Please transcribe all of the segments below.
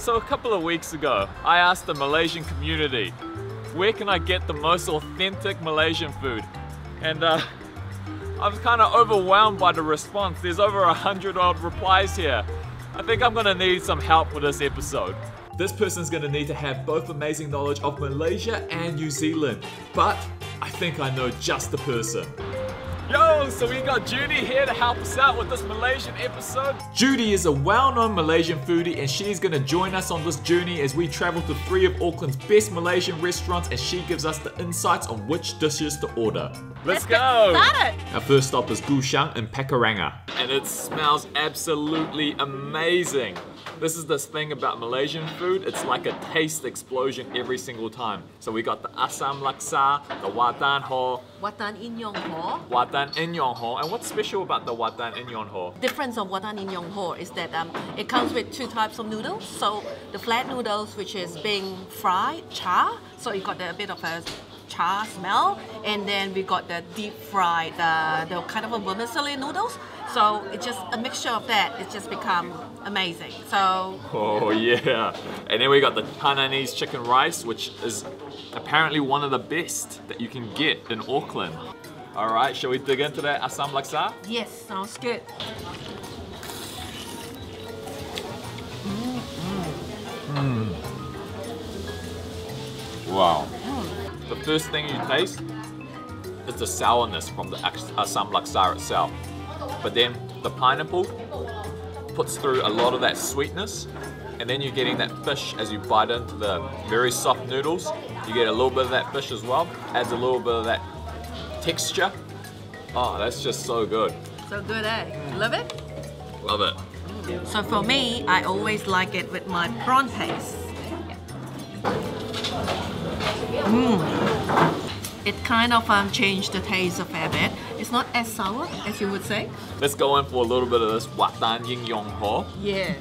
So a couple of weeks ago, I asked the Malaysian community, where can I get the most authentic Malaysian food? And uh, I was kind of overwhelmed by the response. There's over a hundred odd replies here. I think I'm gonna need some help for this episode. This person's gonna need to have both amazing knowledge of Malaysia and New Zealand, but I think I know just the person. Yo, so we got Judy here to help us out with this Malaysian episode. Judy is a well-known Malaysian foodie and she's gonna join us on this journey as we travel to three of Auckland's best Malaysian restaurants and she gives us the insights on which dishes to order. Let's, go! Started. Our first stop is Gu Xiang in Pakuranga. And it smells absolutely amazing. This is this thing about Malaysian food, it's like a taste explosion every single time. So we got the asam laksa, the watan ho, Watan in Yong Ho. watan inyong ho. And what's special about the watan inyong ho? Difference of Watan in Yong Ho is that um, it comes with two types of noodles. So the flat noodles, which is being fried, char. So you got a bit of a char smell, and then we got the deep fried, the, the kind of a vermicelli noodles. So it's just a mixture of that. It's just become amazing. So Oh yeah. And then we got the Hainanese chicken rice, which is apparently one of the best that you can get in Auckland. All right, shall we dig into that asam laksa? yes, sounds good. First thing you taste is the sourness from the ax- asam laksa itself. But then the pineapple puts through a lot of that sweetness. And then you're getting that fish as you bite into the very soft noodles. You get a little bit of that fish as well. Adds a little bit of that texture. Oh, that's just so good. So good, eh? Love it? Love it. So for me, I always like it with my prawn paste. Mm. It kind of um, changed the taste a fair bit. It's not as sour as you would say. Let's go in for a little bit of this watan yin yong ho. Yes.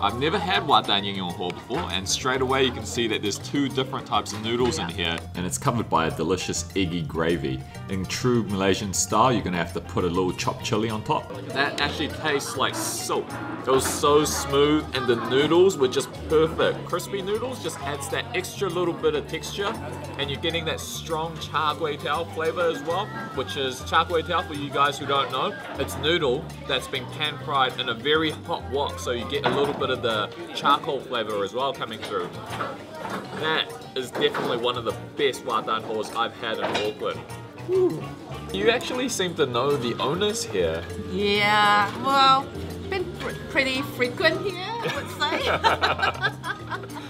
I've never had watan yin yong ho before, and straight away you can see that there's two different types of noodles in here, and it's covered by a delicious eggy gravy. In true Malaysian style, you're gonna have to put a little chopped chili on top. That actually tastes like soap. It was so smooth, and the noodles were just perfect. Crispy noodles just adds that extra little bit of texture, and you're getting that strong char kway teow flavor as well, which is char kway teow for you guys who don't know. It's noodle that's been pan fried in a very hot wok, so you get a little bit of the charcoal flavor as well coming through. That is definitely one of the best watan hos I've had in Auckland. You actually seem to know the owners here. Yeah, well, been pr- pretty frequent here, I would say.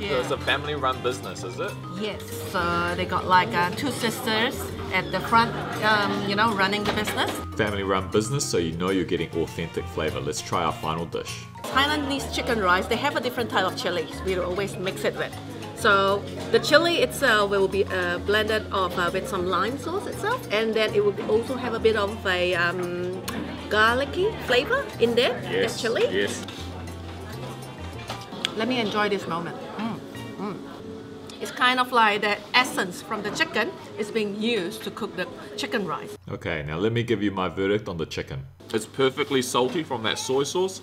So it's a family run business, is it? Yes, so they got like uh, two sisters at the front, um, you know, running the business. Family run business, so you know you're getting authentic flavor. Let's try our final dish. Hainanese chicken rice, they have a different type of chilies. We always mix it with. So the chili itself will be uh, blended of, uh, with some lime sauce itself, and then it will also have a bit of a um, garlicky flavor in there. the chili. Yes. Let me enjoy this moment. Mm, mm. It's kind of like the essence from the chicken is being used to cook the chicken rice. Okay, now let me give you my verdict on the chicken. It's perfectly salty from that soy sauce,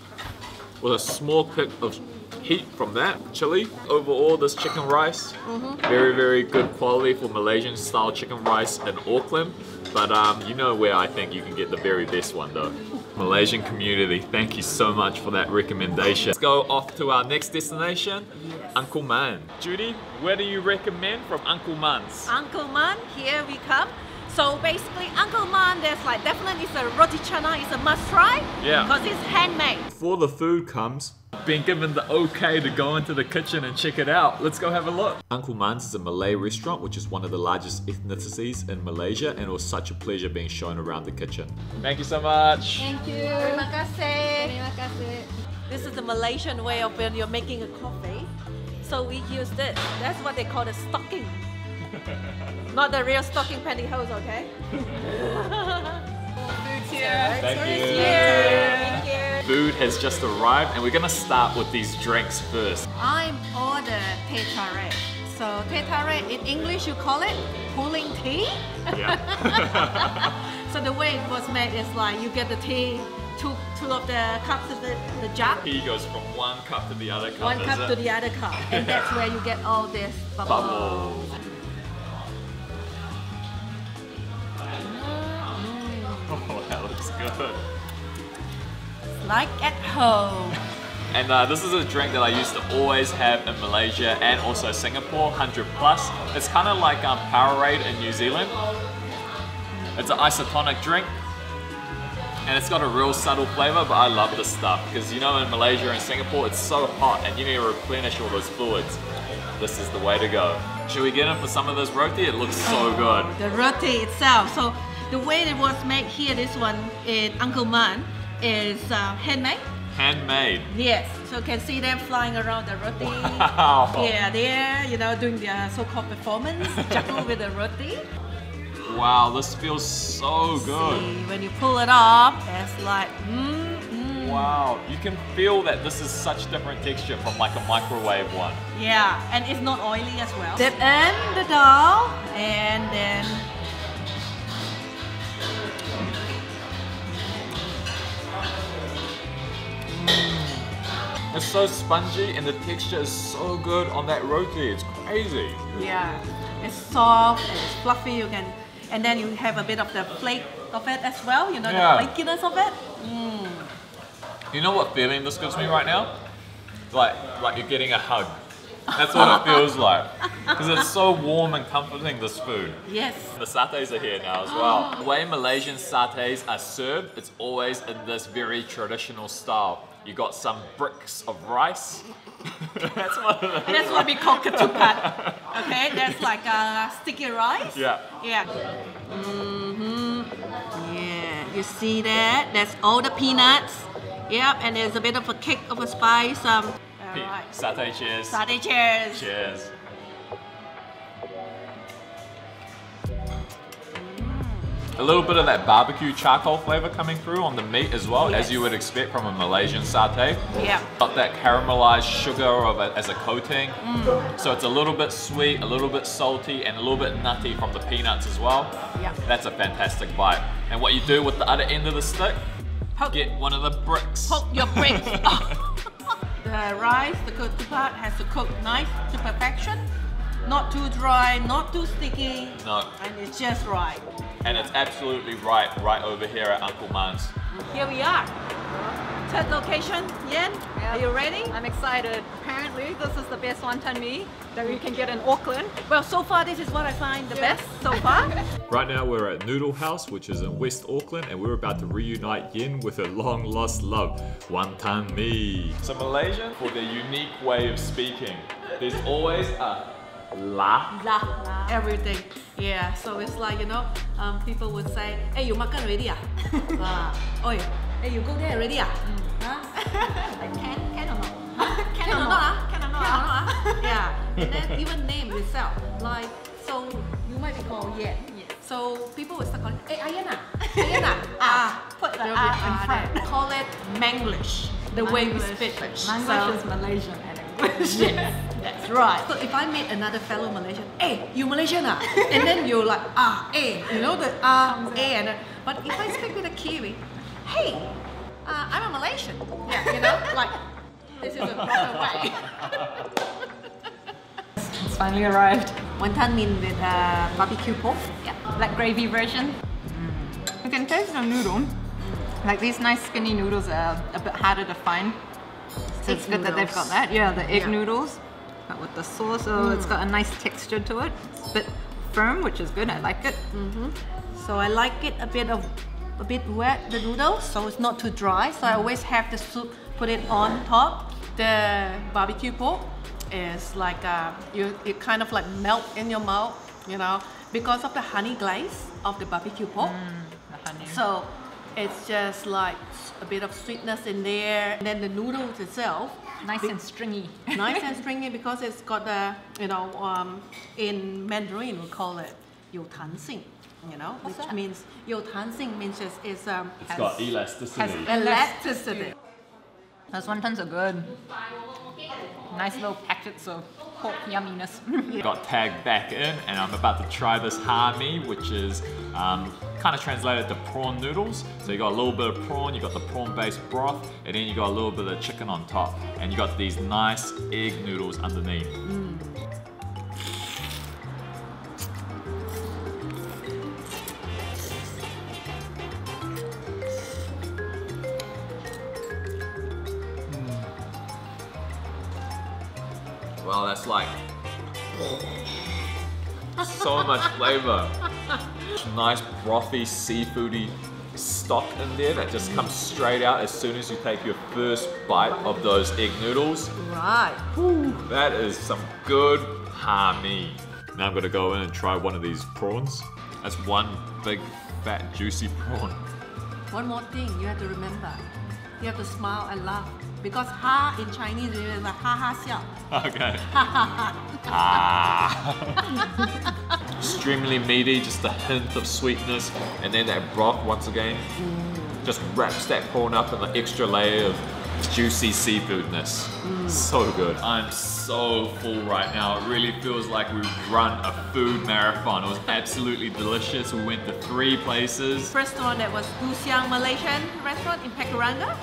with a small kick of heat from that chili. Overall, this chicken rice, very, very good quality for Malaysian style chicken rice in Auckland. But um, you know where I think you can get the very best one though. Malaysian community, thank you so much for that recommendation. Let's go off to our next destination, Uncle Man. Judy, where do you recommend from Uncle Man's? Uncle Man, here we come. So basically, Uncle Man, there's like definitely it's a roti canai is a must try. Yeah. Because it's handmade. Before the food comes, been given the okay to go into the kitchen and check it out. Let's go have a look. Uncle Man's is a Malay restaurant, which is one of the largest ethnicities in Malaysia, and it was such a pleasure being shown around the kitchen. Thank you so much. Thank you. Terima kasih. Terima kasih. This is the Malaysian way of when you're making a coffee. So we use this. That's what they call the stocking. Not the real stocking pantyhose, okay? Food's here. Thank Food's you. here. Thank you. Food has just arrived, and we're gonna start with these drinks first. I ordered teh tarik. So teh tarik in English you call it cooling tea. Yeah. So the way it was made is like you get the tea two two of the cups of the, the jug. He goes from one cup to the other cup. One cup it? to the other cup, and that's where you get all this bubble. Bubbles. Oh, that looks good. Like at home. And uh, this is a drink that I used to always have in Malaysia and also Singapore, 100 plus. It's kind of like um, Powerade in New Zealand. It's an isotonic drink. And it's got a real subtle flavor, but I love this stuff because you know in Malaysia and Singapore it's so hot and you need to replenish all those fluids. This is the way to go. Should we get in for some of this roti? It looks so good. The roti itself. So the way it was made here, this one in Uncle Man, is uh, handmade. Handmade. Yes, so you can see them flying around the roti. Wow. Yeah, they're you know doing their so-called performance, juggle with the roti. Wow, this feels so good. See, when you pull it off, it's like mm, mm. Wow, you can feel that this is such different texture from like a microwave one. Yeah, and it's not oily as well. Dip in the dal and then It's so spongy and the texture is so good on that roti. It's crazy. yeah, it's soft and it's fluffy. You can, and then you have a bit of the flake of it as well. You know Yeah. the flakiness of it. Mm. You know what feeling this gives me right now? Like like you're getting a hug. That's what it feels like. Because it's so warm and comforting, this food. Yes. The satays are here now as well. The way Malaysian satays are served, it's always in this very traditional style. You got some bricks of rice. That's what it is. That's what we call ketupat. Okay, that's like uh, sticky rice. Yeah. Yeah. Mm hmm Yeah, you see that? That's all the peanuts. Yep, and there's a bit of a kick of a spice. Um, Pete, alright. Satay cheers. Satay cheers. Cheers. A little bit of that barbecue charcoal flavor coming through on the meat as well, as you would expect from a Malaysian satay. Yeah. Got that caramelized sugar of a, as a coating. So it's a little bit sweet, a little bit salty, and a little bit nutty from the peanuts as well. Yeah. That's a fantastic bite. And what you do with the other end of the stick, Poke, get one of the bricks. poke your bricks. the rice, the cooked part, has to cook nice to perfection. Not too dry, not too sticky. No. And it's just right. And it's absolutely right, right over here at Uncle Man's. Here we are. Third location, Yen. Yeah. Are you ready? I'm excited. Apparently, this is the best wonton mee that we can get in Auckland. Well, so far this is what I find the Yeah. best so far. Right now we're at Noodle House, which is in West Auckland, and we're about to reunite Yen with her long lost love, Wantan Mee. So Malaysian, for their unique way of speaking, there's always a la. lah, everything. Yeah, so it's like, you know, um, people would say, hey, you makan already ah? ah. Oi, hey, you go there already ah? Huh? Like, can, can or not? Can or not? Can or not? Can or not ah? Yeah, and then even name itself, like, so you might be called Yen. Yes. So people will start calling, hey, Ayan ah? Ayan ah? Ah, Put the ah in ah front. Call it Manglish, the way we speak. Manglish So- is Malaysian English. Yes, that's right. So if I meet another fellow Malaysian, hey, you Malaysian ah? And then you're like, ah, eh, you know the ah, eh, and but if I speak with a Kiwi, hey, uh, I'm a Malaysian. Yeah, you know, like, this is a proper way. It's finally arrived. Wonton Min with uh, barbecue pork. Yeah, black gravy version. You can taste the noodle. Like these nice skinny noodles are a bit harder to find. So it's good that they've got that. Yeah, the egg Yeah. noodles. But with the sauce, so it's got a mm. nice texture to it. It's a bit firm, which is good. I like it. Mm-hmm. So I like it a bit of a bit wet the noodles, so it's not too dry. So I always have the soup put it on top. The barbecue pork is like uh, you it kind of like melt in your mouth, you know, because of the honey glaze of the barbecue pork. Mm, the honey. So it's just like a bit of sweetness in there. And then the noodles itself. Nice and stringy. nice and stringy because it's got the, you know, um, in Mandarin we call it you tan sing. You know, What's which that? means your tansing means it's, it's, um, it's has, got elasticity. Has elasticity. Those wontons are good. Nice little packets of pork yumminess. got tagged back in and I'm about to try this ha mi, which is um, kind of translated to prawn noodles. So you got a little bit of prawn, you got the prawn based broth, and then you got a little bit of chicken on top. And you got these nice egg noodles underneath. Wow, that's like so much flavor. Nice brothy, seafoody stock in there that just comes straight out as soon as you take your first bite of those egg noodles. Right. That is some good ha mi. Now I'm gonna go in and try one of these prawns. That's one big, fat, juicy prawn. One more thing you have to remember. You have to smile and laugh. Because ha in Chinese is like ha ha xiao. Okay. ah. Extremely meaty, just a hint of sweetness, and then that broth once again just wraps that prawn up in an extra layer of juicy seafoodness. So good. I'm so full right now. It really feels like we've run a food marathon. It was absolutely delicious. We went to three places. First one that was Gu Xiang Malaysian restaurant in Pakuranga.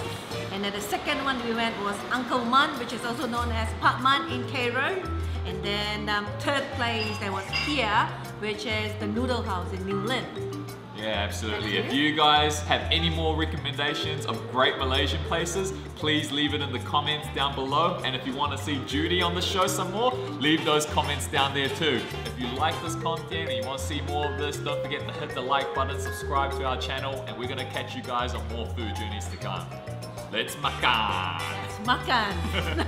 And then the second one we went was Uncle Man, which is also known as Pak Man in K Road. And then um, third place that was here, which is the Noodle House in New Lynn. Yeah, absolutely. If you guys have any more recommendations of great Malaysian places, please leave it in the comments down below. And if you want to see Judy on the show some more, leave those comments down there too. If you like this content and you want to see more of this, don't forget to hit the like button, subscribe to our channel, and we're going to catch you guys on more food journeys to come. Let's makan! Let's Makan!